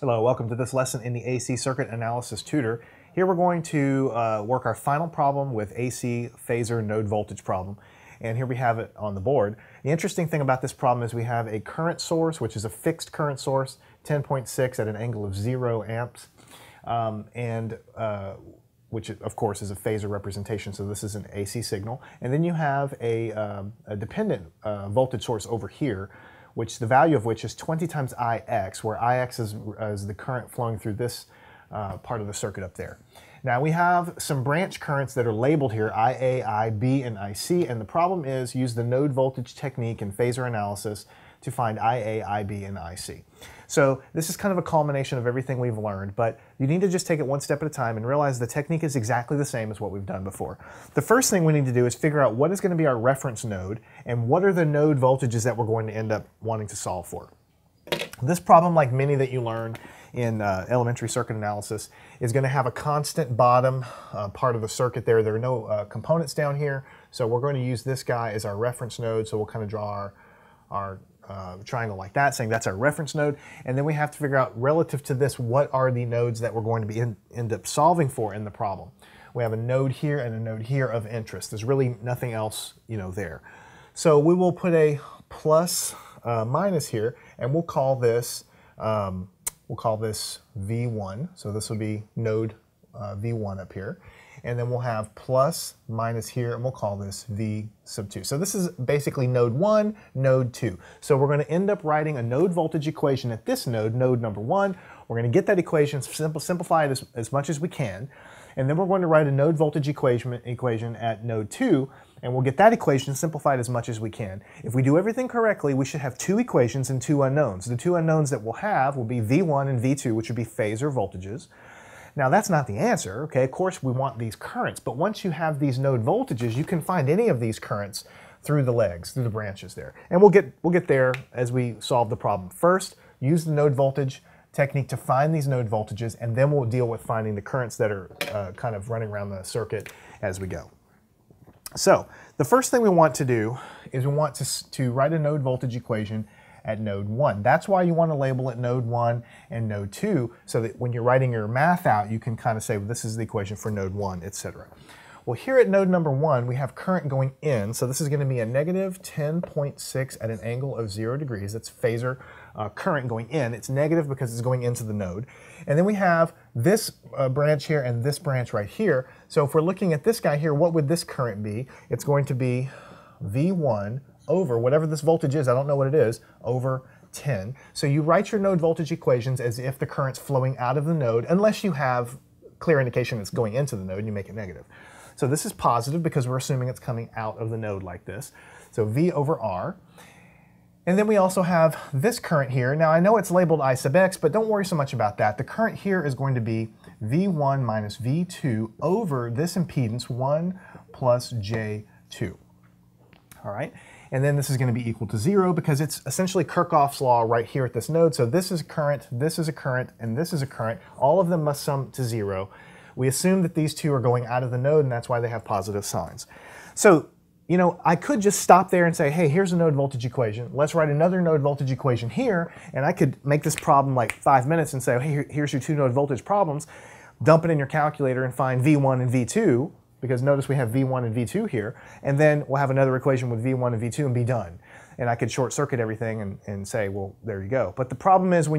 Hello, welcome to this lesson in the AC Circuit Analysis Tutor. Here we're going to uh, work our final problem with AC phasor node voltage problem. And here we have it on the board. The interesting thing about this problem is we have a current source, which is a fixed current source, 10.6 at an angle of zero amps. Um, and uh, which of course is a phasor representation, so this is an AC signal. And then you have a, um, a dependent uh, voltage source over here, which the value of which is 20 times Ix, where Ix is, is the current flowing through this uh, part of the circuit up there. Now we have some branch currents that are labeled here, IA, IB, and IC, and the problem is use the node voltage technique in phasor analysis to find IA, IB, and IC. So this is kind of a culmination of everything we've learned, but you need to just take it one step at a time and realize the technique is exactly the same as what we've done before. The first thing we need to do is figure out what is going to be our reference node and what are the node voltages that we're going to end up wanting to solve for. This problem, like many that you learn in uh, elementary circuit analysis, is going to have a constant bottom uh, part of the circuit there. There are no uh, components down here, so we're going to use this guy as our reference node, so we'll kind of draw our, our uh, triangle like that, saying that's our reference node. And then we have to figure out relative to this, what are the nodes that we're going to be in, end up solving for in the problem. We have a node here and a node here of interest. There's really nothing else you know, there. So we will put a plus uh, minus here, and we'll call this um, we'll call this V1. So this will be node uh, V1 up here and then we'll have plus minus here, and we'll call this V sub 2. So this is basically node 1, node 2. So we're going to end up writing a node voltage equation at this node, node number 1. We're going to get that equation, simple, simplify it as, as much as we can, and then we're going to write a node voltage equation, equation at node 2, and we'll get that equation simplified as much as we can. If we do everything correctly, we should have two equations and two unknowns. The two unknowns that we'll have will be V1 and V2, which would be phasor voltages. Now that's not the answer, okay? Of course we want these currents, but once you have these node voltages, you can find any of these currents through the legs, through the branches there. And we'll get, we'll get there as we solve the problem. First, use the node voltage technique to find these node voltages, and then we'll deal with finding the currents that are uh, kind of running around the circuit as we go. So the first thing we want to do is we want to, to write a node voltage equation at node 1. That's why you want to label it node 1 and node 2 so that when you're writing your math out, you can kind of say, well, this is the equation for node 1, etc. Well, here at node number 1, we have current going in, so this is going to be a negative 10.6 at an angle of 0 degrees. That's phasor uh, current going in. It's negative because it's going into the node. And then we have this uh, branch here and this branch right here. So if we're looking at this guy here, what would this current be? It's going to be V1 over whatever this voltage is, I don't know what it is, over 10. So you write your node voltage equations as if the current's flowing out of the node, unless you have clear indication it's going into the node and you make it negative. So this is positive because we're assuming it's coming out of the node like this. So V over R. And then we also have this current here. Now I know it's labeled I sub x, but don't worry so much about that. The current here is going to be V1 minus V2 over this impedance, 1 plus J2. All right, and then this is going to be equal to zero because it's essentially Kirchhoff's law right here at this node. So this is a current, this is a current, and this is a current. All of them must sum to zero. We assume that these two are going out of the node, and that's why they have positive signs. So, you know, I could just stop there and say, hey, here's a node voltage equation. Let's write another node voltage equation here, and I could make this problem like five minutes and say, hey, here's your two node voltage problems. Dump it in your calculator and find V1 and V2, because notice we have V1 and V2 here, and then we'll have another equation with V1 and V2 and be done. And I could short circuit everything and, and say, well, there you go. But the problem is when you